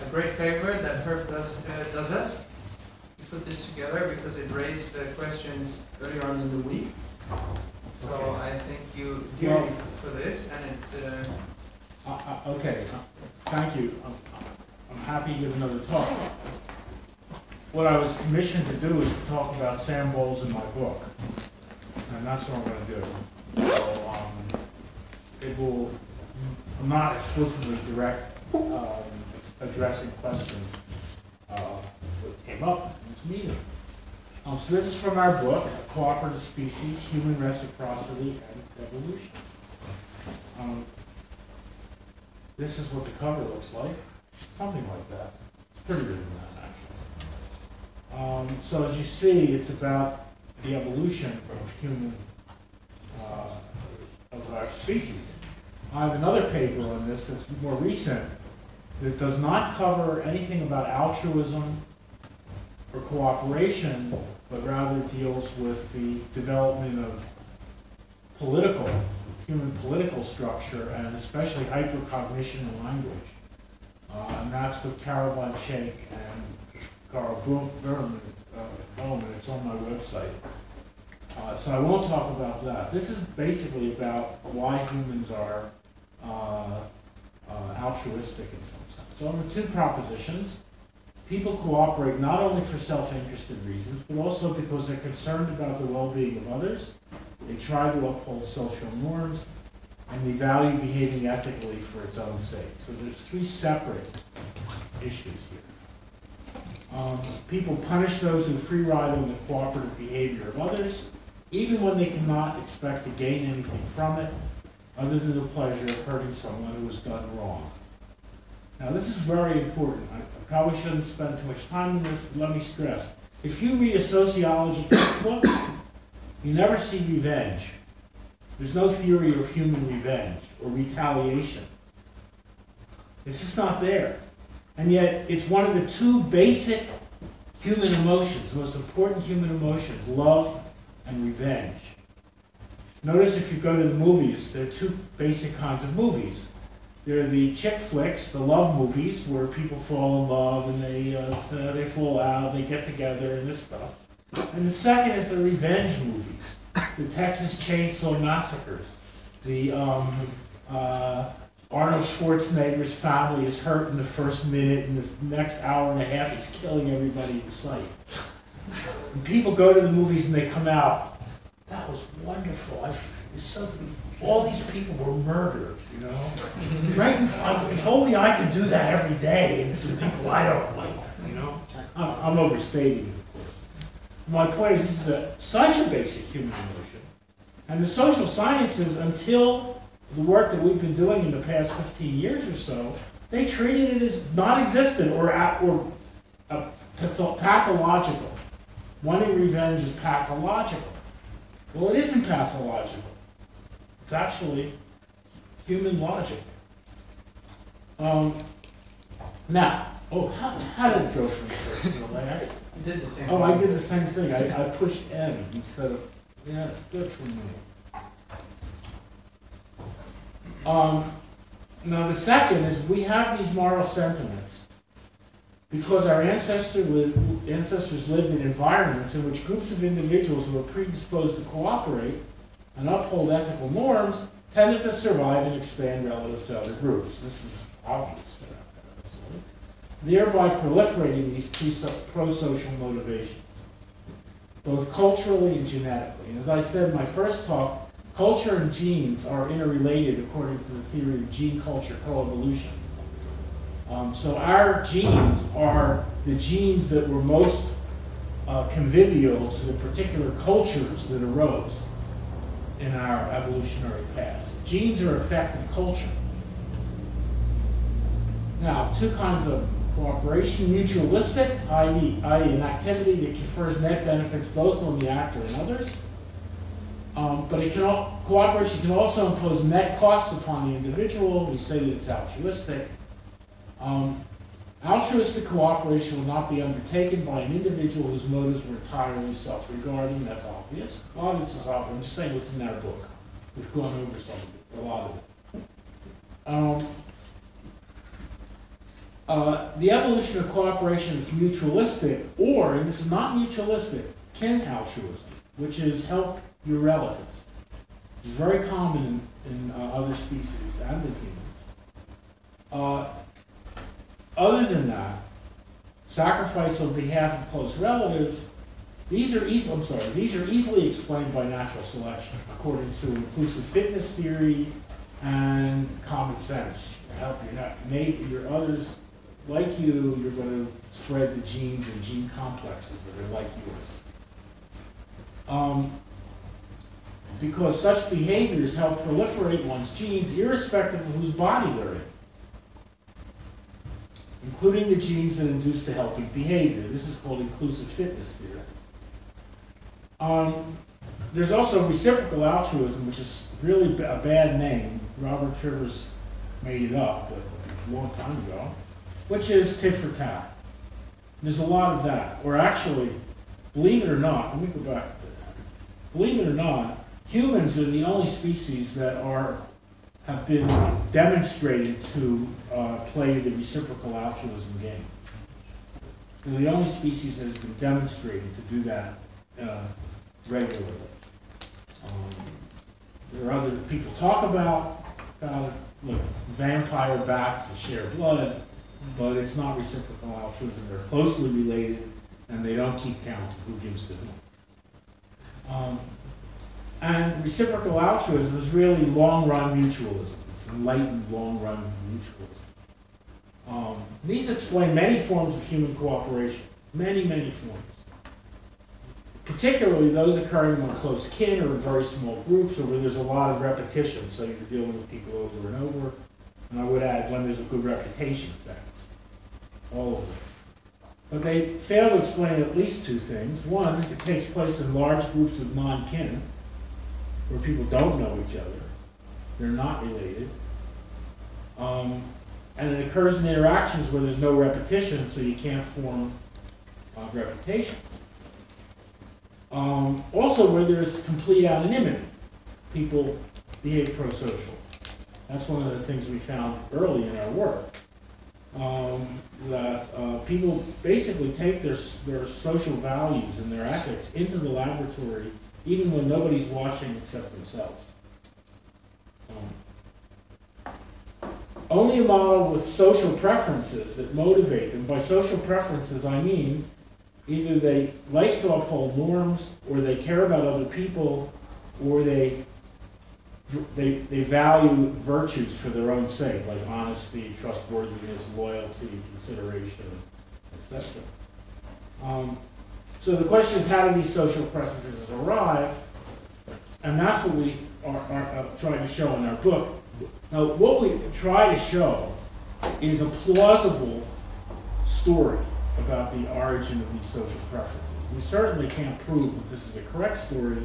a great favor that Herb does, uh, does us. He put this together because it raised uh, questions earlier on in the week. So Okay. I thank you dearly Well- for this, and it's, uh, Uh, uh, Okay, uh, thank you. I'm- I'm happy to give another talk. What I was commissioned to do is to talk about Sam Bowles in my book, and that's what I'm gonna do. So, um, it will not explicitly direct, um, addressing questions, uh, that came up in this meeting. Um, so this is from our book, Cooperative Species, Human Reciprocity and Evolution. Um, this is what the cover looks like, something like that. It's pretty good than that, actually. Um, so as you see, it's about the evolution of human, uh, of our species. I have another paper on this that's more recent that does not cover anything about altruism or cooperation, but rather deals with the development of political human political structure and especially hypercognition and language. Uh, and that's with Caroline Chake and Carl Berman, uh, Bowman, it's on my website. Uh, so I won't talk about that. This is basically about why humans are uh, uh, altruistic in some sense. So there are two propositions. People cooperate not only for self-interested reasons, but also because they're concerned about the well-being of others they try to uphold social norms, and they value behaving ethically for its own sake. So there's three separate issues here. Um, people punish those who free ride on the cooperative behavior of others, even when they cannot expect to gain anything from it, other than the pleasure of hurting someone who has done wrong. Now, this is very important. I probably shouldn't spend too much time on this, but let me stress. If you read a sociology textbook, you never see revenge. There's no theory of human revenge or retaliation. It's just not there. And yet, it's one of the two basic human emotions, the most important human emotions love and revenge. Notice if you go to the movies, there are two basic kinds of movies. There are the chick flicks, the love movies, where people fall in love and they, uh, they fall out, they get together and this stuff. And the second is the revenge movies, the Texas Chainsaw Massacres, the um, uh, Arnold Schwarzenegger's family is hurt in the first minute, and the next hour and a half he's killing everybody in sight. And people go to the movies and they come out. That was wonderful. I, so, all these people were murdered, you know. Right? If only I could do that every day to people I don't like, you know. I'm, I'm overstating, it, of course. My point is, this is a, such a basic human emotion. And the social sciences, until the work that we've been doing in the past 15 years or so, they treated it as non-existent or, or patho- pathological. Wanting revenge is pathological. Well, it isn't pathological. It's actually human logic. Um, now, oh, how, how did it go from the first to the last? you did the same. Oh, I did the same thing. I, I pushed N instead of, yeah, it's good for me. Um, now the second is we have these moral sentiments because our ancestor ancestors lived in environments in which groups of individuals who were predisposed to cooperate and uphold ethical norms tended to survive and expand relative to other groups. This is obvious that. Thereby proliferating these pro-social motivations, both culturally and genetically. And as I said in my first talk, culture and genes are interrelated according to the theory of gene-culture coevolution. Um, so our genes are the genes that were most uh, convivial to the particular cultures that arose in our evolutionary past. Genes are effective culture. Now, two kinds of cooperation, mutualistic, i.e., an activity that confers net benefits both on the actor and others. Um, but it can cooperation can also impose net costs upon the individual. We say that it's altruistic. Um, altruistic cooperation will not be undertaken by an individual whose motives were entirely self-regarding. That's obvious. A lot of this is obvious. I'm just saying what's in our book. We've gone over some of it, a lot of it. Um, Uh, the evolution of cooperation is mutualistic, or, and this is not mutualistic, kin altruism, which is help your relatives. It's very common in, in uh, other species and in humans. Uh, other than that, sacrifice on behalf of close relatives, these are easy, I'm sorry, these are easily explained by natural selection, according to inclusive fitness theory and common sense. Help your mate, your others like you, you're going to spread the genes and gene complexes that are like yours. Um, because such behaviors help proliferate one's genes irrespective of whose body they're in, including the genes that induce the healthy behavior. This is called inclusive fitness theory. Um, there's also reciprocal altruism, which is really a bad name. Robert Trivers made it up a long time ago which is tit for tat. There's a lot of that. Or actually, believe it or not, let me go back. Believe it or not, humans are the only species that are have been demonstrated to uh, play the reciprocal altruism game. They're the only species that has been demonstrated to do that uh, regularly. Um, there are other people talk about, uh, look, vampire bats that share blood, but it's not reciprocal altruism. They're closely related, and they don't keep count of who gives to whom. Um, and reciprocal altruism is really long-run mutualism. It's enlightened long-run mutualism. Um, these explain many forms of human cooperation, many, many forms. Particularly those occurring when close kin or in very small groups or where there's a lot of repetition, so you're dealing with people over and over. And I would add when there's a good reputation effect all of this. But they fail to explain at least two things. One, it takes place in large groups of non-kin, where people don't know each other. They're not related. Um, and it occurs in interactions where there's no repetition, so you can't form uh, reputations. Um, also, where there's complete anonymity. People behave pro-social. That's one of the things we found early in our work um, that uh, people basically take their, their social values and their ethics into the laboratory even when nobody's watching except themselves. Um, only a model with social preferences that motivate them. By social preferences, I mean either they like to uphold norms, or they care about other people, or they they, they value virtues for their own sake, like honesty, trustworthiness, loyalty, consideration, etc. Um, so the question is, how do these social preferences arrive? And that's what we are, are uh, trying to show in our book. Now, what we try to show is a plausible story about the origin of these social preferences. We certainly can't prove that this is a correct story,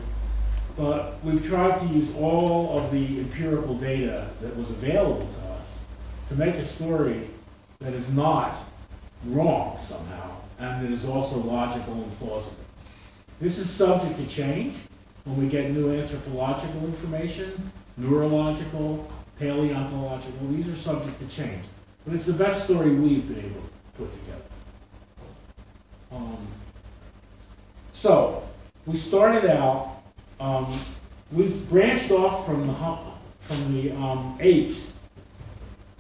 but we've tried to use all of the empirical data that was available to us to make a story that is not wrong somehow and that is also logical and plausible. This is subject to change when we get new anthropological information, neurological, paleontological. These are subject to change. But it's the best story we've been able to put together. Um, so, we started out um, we branched off from the, from the um, apes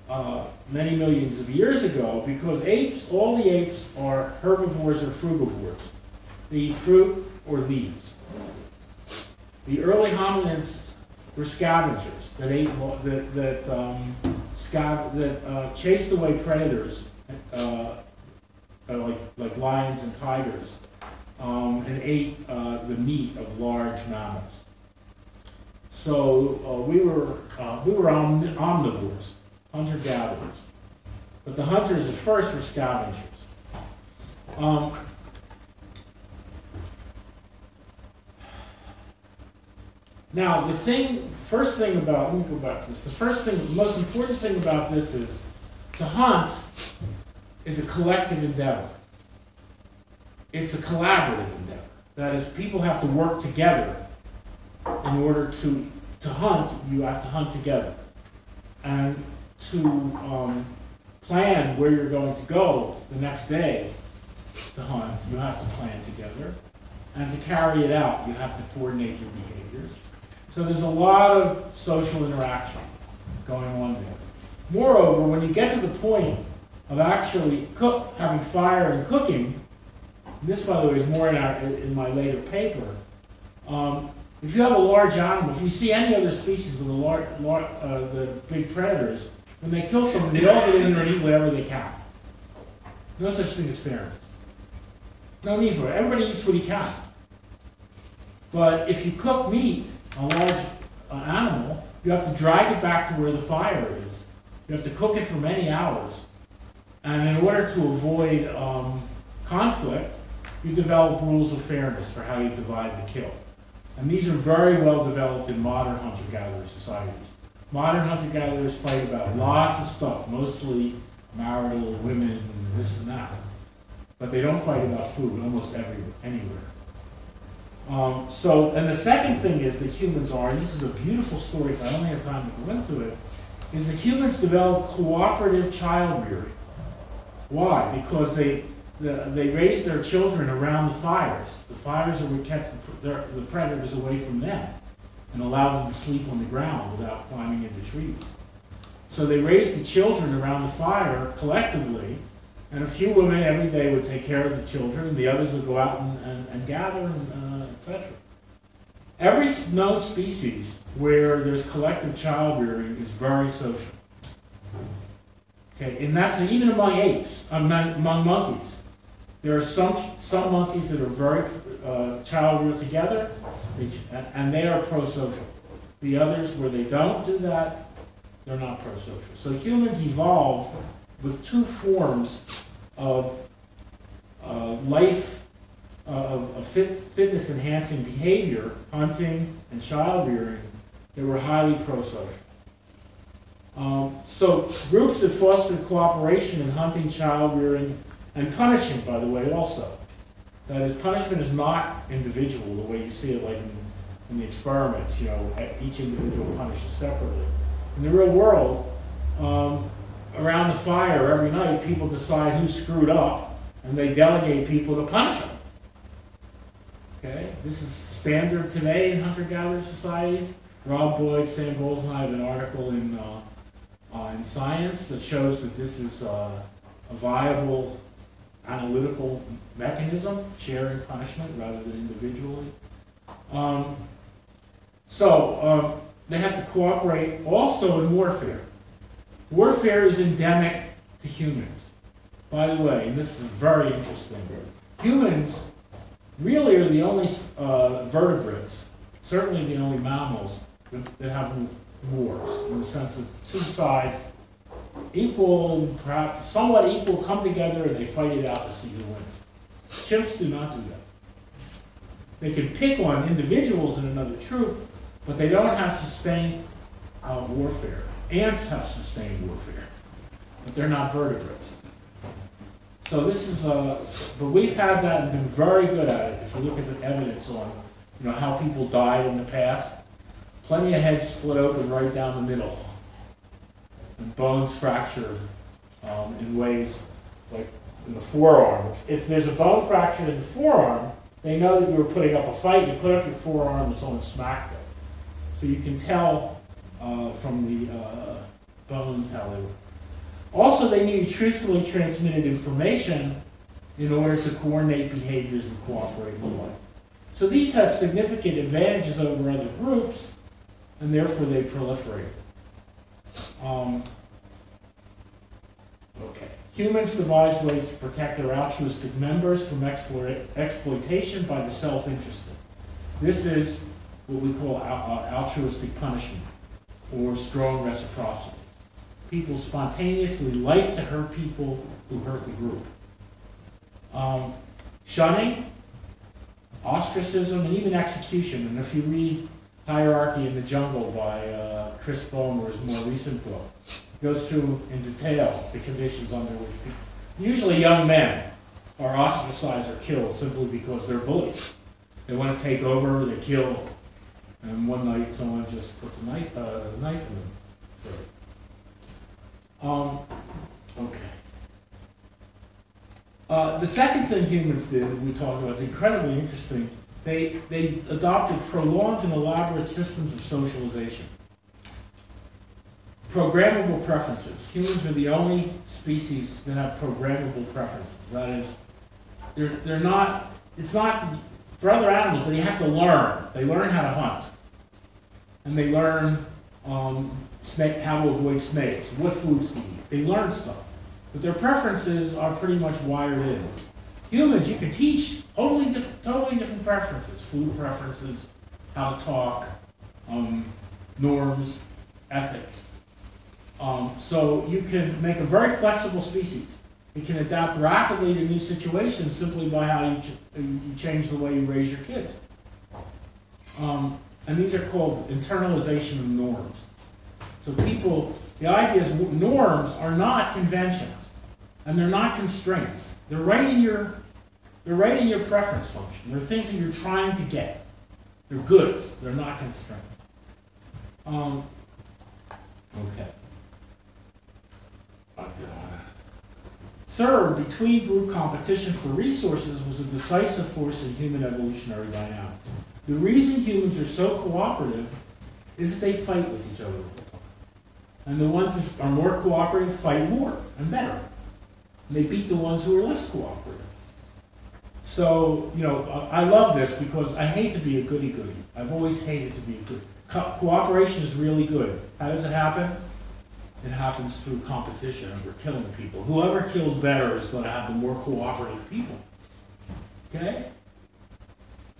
uh, many millions of years ago because apes, all the apes are herbivores or frugivores. They eat fruit or leaves. The early hominids were scavengers that ate that that um, scav that uh, chased away predators uh, uh like like lions and tigers um, and ate uh, the meat of large mammals. So uh, we were uh, we were omnivores, hunter gatherers, but the hunters at first were scavengers. Um, now the thing, first thing about let me go back to this. The first thing, the most important thing about this is to hunt is a collective endeavor it's a collaborative endeavor. That is, people have to work together in order to, to hunt, you have to hunt together. And to um, plan where you're going to go the next day to hunt, you have to plan together. And to carry it out, you have to coordinate your behaviors. So there's a lot of social interaction going on there. Moreover, when you get to the point of actually cook, having fire and cooking, this, by the way, is more in, our, in my later paper. Um, if you have a large animal, if you see any other species with a large, large uh, the big predators, when they kill someone, they all get in there and eat whatever they can. No such thing as fairness. No need for it. Everybody eats what he can. But if you cook meat, a large uh, animal, you have to drag it back to where the fire is. You have to cook it for many hours. And in order to avoid um, conflict, you develop rules of fairness for how you divide the kill. And these are very well developed in modern hunter-gatherer societies. Modern hunter-gatherers fight about lots of stuff, mostly marital, women, and this and that. But they don't fight about food almost every, anywhere. Um, so, and the second thing is that humans are, and this is a beautiful story, if I only have time to go into it, is that humans develop cooperative child rearing. Why? Because they, the, they raise their children around the fires. The fires are what kept the, the predators away from them and allowed them to sleep on the ground without climbing into trees. So they raised the children around the fire collectively and a few women every day would take care of the children, and the others would go out and, and, and gather, and, uh, etc. Every known species where there's collective child rearing is very social. Okay, and that's even among apes, among, among monkeys. There are some, some monkeys that are very uh, child together, and they are pro-social. The others, where they don't do that, they're not pro-social. So humans evolved with two forms of uh, life, uh, of fit, fitness enhancing behavior, hunting and child rearing, that were highly pro-social. Um, so groups that foster cooperation in hunting, child rearing, and punishing, by the way, also. That is, punishment is not individual the way you see it like in, in the experiments, you know, each individual punishes separately. In the real world, um, around the fire every night, people decide who screwed up, and they delegate people to punish them. Okay, this is standard today in hunter-gatherer societies. Rob Boyd, Sam Bowles, and I have an article in uh, uh, in Science that shows that this is uh, a viable analytical mechanism, sharing punishment rather than individually. Um, so um, they have to cooperate also in warfare. Warfare is endemic to humans. By the way, and this is a very interesting, humans really are the only uh, vertebrates, certainly the only mammals, that, that have wars, in the sense of two sides, equal, perhaps somewhat equal, come together and they fight it out to see who wins. Chimps do not do that. They can pick on individuals in another troop, but they don't have sustained uh, warfare. Ants have sustained warfare, but they're not vertebrates. So this is a, uh, but we've had that and been very good at it. If you look at the evidence on, you know, how people died in the past, plenty of heads split open right down the middle, and bones fractured um, in ways like in the forearm. If there's a bone fracture in the forearm, they know that you were putting up a fight. You put up your forearm and someone smacked it. So you can tell uh, from the uh, bones how they were. Also, they need truthfully transmitted information in order to coordinate behaviors and cooperate in way. So these have significant advantages over other groups, and therefore they proliferate. Um, okay. Humans devise ways to protect their altruistic members from exploitation by the self-interested. This is what we call uh, altruistic punishment or strong reciprocity. People spontaneously like to hurt people who hurt the group. Um, shunning, ostracism, and even execution. And if you read Hierarchy in the Jungle by uh, Chris Boehm, his more recent book, goes through in detail the conditions under which people, usually young men, are ostracized or killed simply because they're bullies. They want to take over, they kill, and one night, someone just puts a knife, uh, a knife in them. Um, Okay. Uh, the second thing humans did, we talked about, is incredibly interesting. They, they adopted prolonged and elaborate systems of socialization. Programmable preferences. Humans are the only species that have programmable preferences. That is, they're, they're not, it's not, for other animals, they have to learn. They learn how to hunt. And they learn um, snake, how to avoid snakes, what foods to eat. They learn stuff. But their preferences are pretty much wired in. Humans, you can teach totally different, totally different preferences, food preferences, how to talk, um, norms, ethics. Um, so you can make a very flexible species. It can adapt rapidly to new situations simply by how you, ch- you change the way you raise your kids. Um, and these are called internalization of norms. So people, the idea is norms are not conventions, and they're not constraints. They're right in your, they're right in your preference function. They're things that you're trying to get. They're goods. They're not constraints. Um, okay. Third, between group competition for resources was a decisive force in human evolutionary dynamics. The reason humans are so cooperative is that they fight with each other all the time. And the ones that are more cooperative fight more and better. And they beat the ones who are less cooperative. So, you know, I I love this because I hate to be a goody goody. I've always hated to be a good. Co- cooperation is really good. How does it happen? It happens through competition we're killing people. Whoever kills better is going to have the more cooperative people. Okay?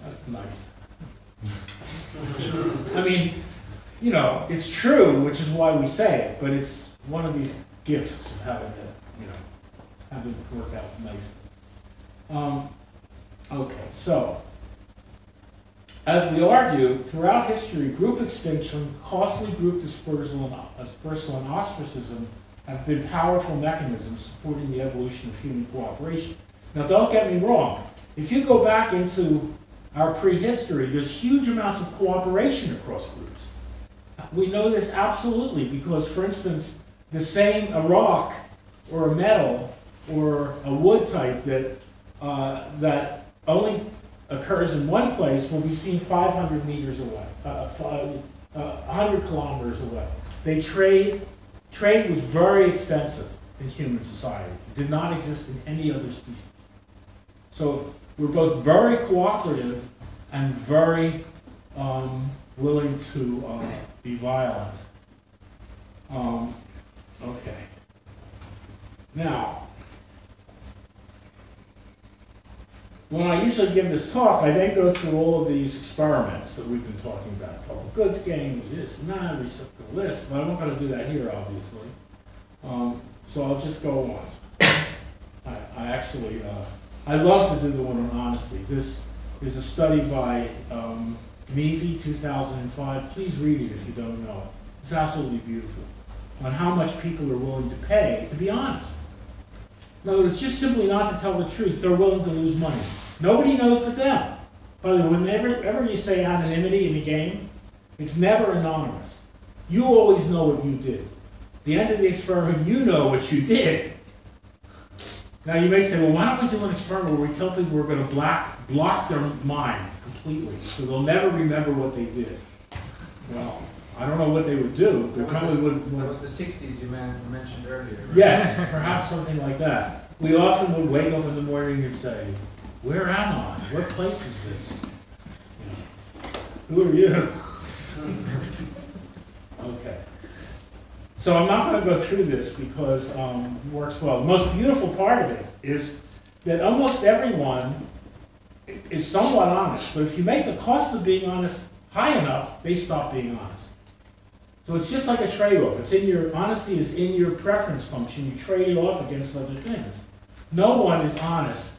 That's nice. I mean, you know, it's true, which is why we say it, but it's one of these gifts of having it, having it work out nicely. Um, okay, so, as we argue, throughout history, group extinction, costly group dispersal and, dispersal and ostracism have been powerful mechanisms supporting the evolution of human cooperation. Now, don't get me wrong. If you go back into our prehistory, there's huge amounts of cooperation across groups. We know this absolutely because, for instance, the same a rock or a metal or a wood type that uh, that only occurs in one place will be seen 500 meters away, uh, uh, 100 kilometers away. They trade. Trade was very extensive in human society. It did not exist in any other species. So we're both very cooperative and very um, willing to uh, be violent. Um, okay. Now, when I usually give this talk, I then go through all of these experiments that we've been talking about. Public goods games, this and that, reciprocal list, but I'm not going to do that here, obviously. Um, so I'll just go on. I, I actually, uh, I love to do the one on honesty. This is a study by um, Gneezy, 2005. Please read it if you don't know it. It's absolutely beautiful. On how much people are willing to pay to be honest. In other words, just simply not to tell the truth, they're willing to lose money. Nobody knows but them. By the way, whenever ever you say anonymity in a game, it's never anonymous. You always know what you did. At the end of the experiment, you know what you did. Now you may say, well, why don't we do an experiment where we tell people we're going to block, block their mind completely, so they'll never remember what they did. Well, I don't know what they would do. They probably the- would. That was the sixties you man, mentioned earlier. right? Yes, perhaps something like that. We often would wake up in the morning and say, where am I? What place is this? You know, Who are you? Okay. So I'm not gonna go through this because, um, it works well. The most beautiful part of it is that almost everyone is somewhat honest, but if you make the cost of being honest high enough, they stop being honest. So it's just like a trade-off. It's in your, honesty is in your preference function. You trade it off against other things. No one is honest.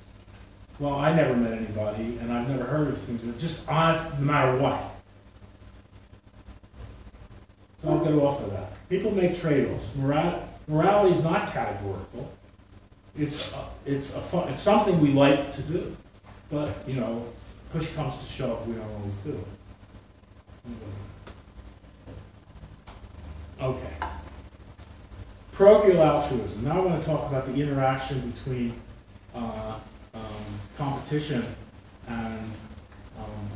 Well, I never met anybody, and I've never heard of things, just honest no matter what. I'll get off of that. People make trade-offs. Moral, morality is not categorical. It's, a- it's a, fu- it's something we like to do. But, you know, push comes to shove, we don't always do it. Okay. parochial altruism. Now I want to talk about the interaction between uh, um, competition and um,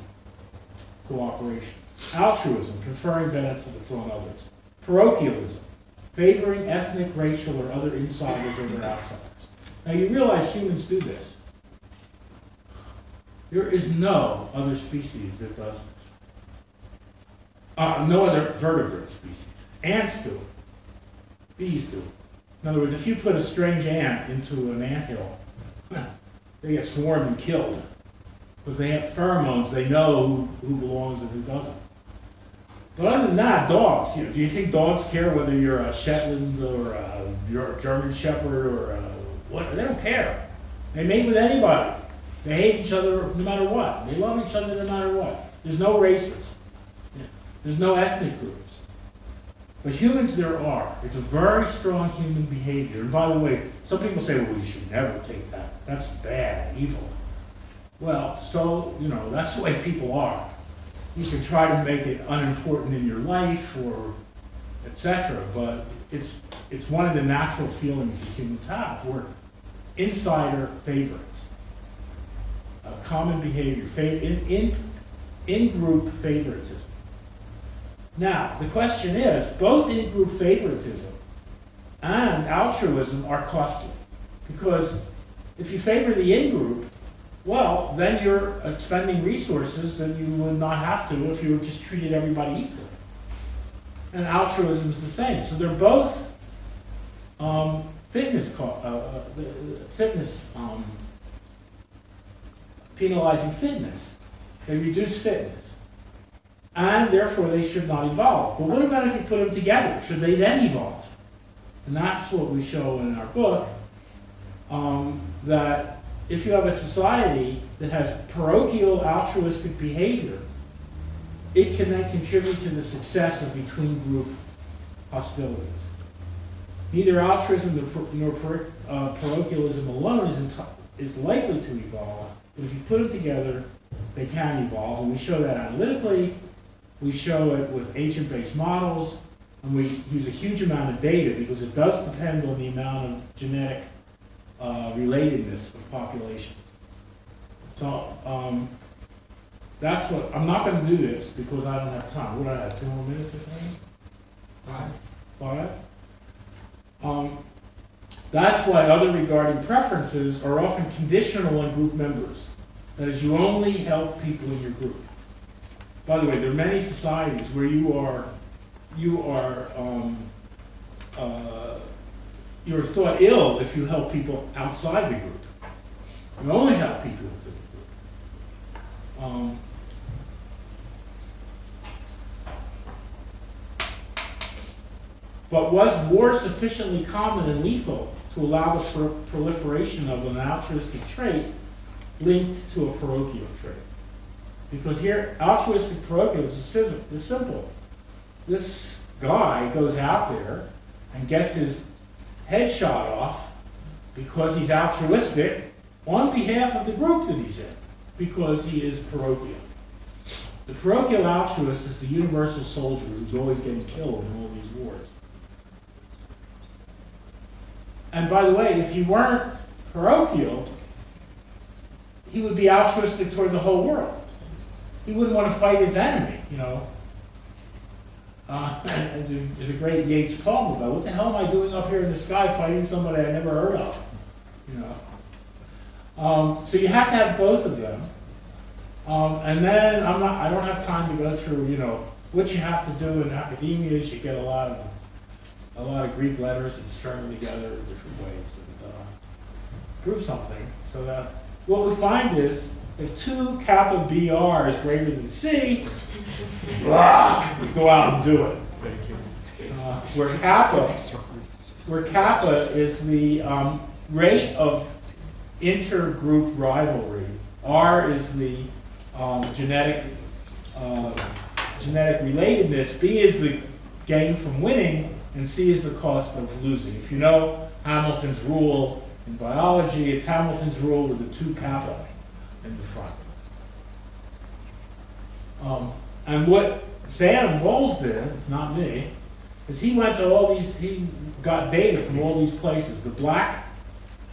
cooperation. Altruism, conferring benefits on others. Parochialism, favoring ethnic, racial, or other insiders over outsiders. Now you realize humans do this. There is no other species that does this. Uh, no other vertebrate species. Ants do it. Bees do it. In other words, if you put a strange ant into an anthill, they get swarmed and killed. Because they have pheromones, they know who, who belongs and who doesn't. But other than that, dogs. You know, do you think dogs care whether you're a Shetland or a, German Shepherd or a, what? They don't care. They mate with anybody. They hate each other no matter what. They love each other no matter what. There's no races. There's no ethnic groups. But humans there are. It's a very strong human behavior. And by the way, some people say, well, you should never take that. That's bad, evil. Well, so, you know, that's the way people are. You can try to make it unimportant in your life or etc. But it's it's one of the natural feelings that humans have. We're insider favorites. A common behavior, in, in, in group favoritism. Now, the question is both in group favoritism and altruism are costly. Because if you favor the in group, well, then you're expending resources that you would not have to if you just treated everybody equally. And altruism is the same. So they're both um, fitness, uh, uh, fitness um, penalizing fitness. They reduce fitness. And therefore they should not evolve. But what about if you put them together? Should they then evolve? And that's what we show in our book, um, that if you have a society that has parochial altruistic behavior, it can then contribute to the success of between group hostilities. Neither altruism nor uh, parochialism alone is, is likely to evolve, but if you put them together, they can evolve. And we show that analytically. We show it with agent-based models. And we use a huge amount of data because it does depend on the amount of genetic uh, relatedness of populations. So um, that's what, I'm not going to do this because I don't have time. What do I have, two more minutes or something? Five. Five? Um, that's why other regarding preferences are often conditional on group members. That is, you only help people in your group. By the way, there are many societies where you are, you are, um, uh, you're thought ill if you help people outside the group. You only help people inside the group. Um, but was war sufficiently common and lethal to allow the pro proliferation of an altruistic trait linked to a parochial trait. Because here, altruistic parochialism is simple. This guy goes out there and gets his head shot off because he's altruistic on behalf of the group that he's in, because he is parochial. The parochial altruist is the universal soldier who's always getting killed in all these wars. And by the way, if he weren't parochial, he would be altruistic toward the whole world. He wouldn't want to fight his enemy, you know. Uh, there's a great Yeats poem about what the hell am I doing up here in the sky fighting somebody I never heard of, you know. Um, so you have to have both of them. Um, and then I'm not, I don't have time to go through, you know, what you have to do in academia is you get a lot of a lot of Greek letters and string them together in different ways and uh, prove something. So that what we find is if 2 kappa BR is greater than C, we go out and do it. Uh, where kappa, where kappa is the um, rate of intergroup rivalry, R is the um, genetic uh, genetic relatedness, B is the gain from winning, and C is the cost of losing. If you know Hamilton's rule in biology, it's Hamilton's rule with the 2 kappa in the front. Um, and what Sam Bowles did, not me, is he went to all these, he got data from all these places. The black,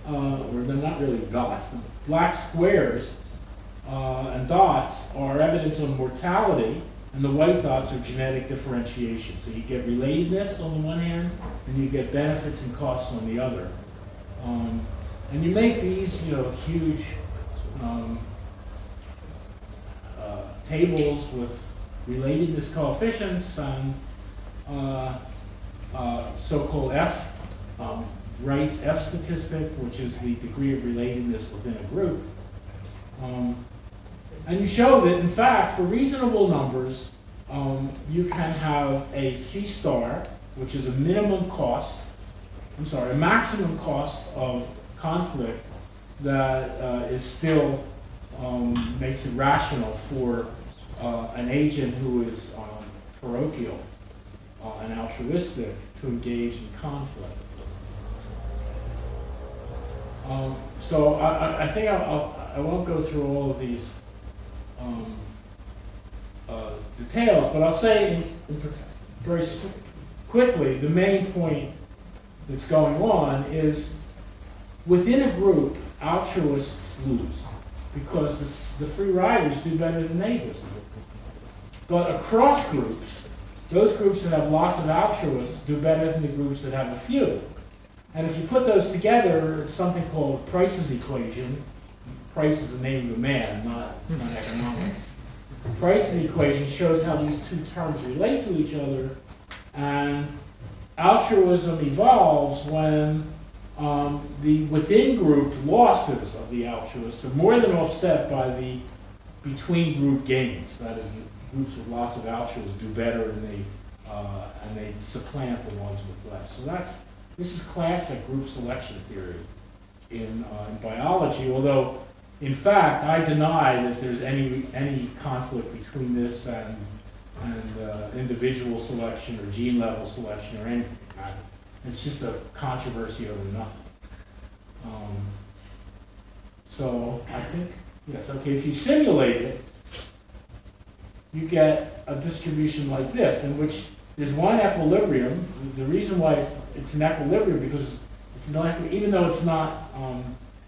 uh, or they're not really dots, the black squares uh, and dots are evidence of mortality, and the white dots are genetic differentiation. So you get relatedness on the one hand, and you get benefits and costs on the other. Um, and you make these, you know, huge um, uh, tables with relatedness coefficients and uh, uh, so-called F, um, Wright's F statistic, which is the degree of relatedness within a group. Um, and you show that, in fact, for reasonable numbers, um, you can have a C star, which is a minimum cost, I'm sorry, a maximum cost of conflict that uh, is still um, makes it rational for uh, an agent who is um, parochial uh, and altruistic to engage in conflict. Um, so I, I, think I'll, I'll, I won't go through all of these um, uh, details, but I'll say in, in, very quickly the main point that's going on is within a group, altruists lose because the, the free riders do better than they do. But across groups, those groups that have lots of altruists do better than the groups that have a few. And if you put those together, it's something called Price's equation. Price is the name of the man, not, not economics. Price's equation shows how these two terms relate to each other, and altruism evolves when um, the within group losses of the altruists are more than offset by the between group gains. That is, groups with lots of altruists do better and they uh, and they supplant the ones with less. So that's this is classic group selection theory in, uh, in biology. Although, in fact, I deny that there's any any conflict between this and and uh, individual selection or gene level selection or anything. I- it's just a controversy over nothing. Um, so I think, yes, okay, if you simulate it, you get a distribution like this, in which there's one equilibrium. The reason why it's, it's an equilibrium because it's not, even though it's not, um,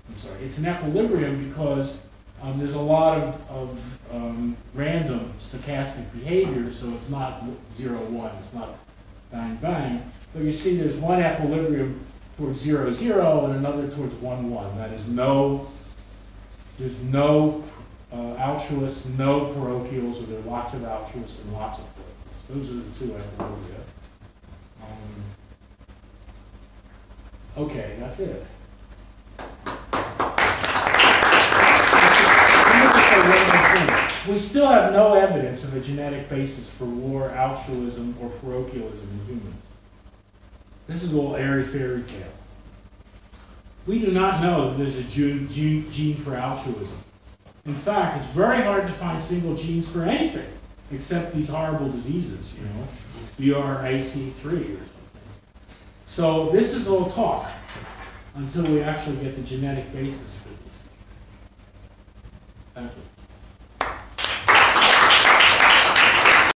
I'm sorry, it's an equilibrium because um, there's a lot of, of um, random stochastic behavior, so it's not zero one, it's not bang bang. But you see, there's one equilibrium towards zero zero and another towards one one. That is no, there's no uh, altruists, no parochials, or there are lots of altruists and lots of parochials. Those are the two equilibria. Um, okay, that's it. We still have no evidence of a genetic basis for war, altruism, or parochialism in humans. This is all airy fairy tale. We do not know that there's a gene for altruism. In fact, it's very hard to find single genes for anything except these horrible diseases, you know, BRCA3 or something. So this is all talk until we actually get the genetic basis for these things. Thank you.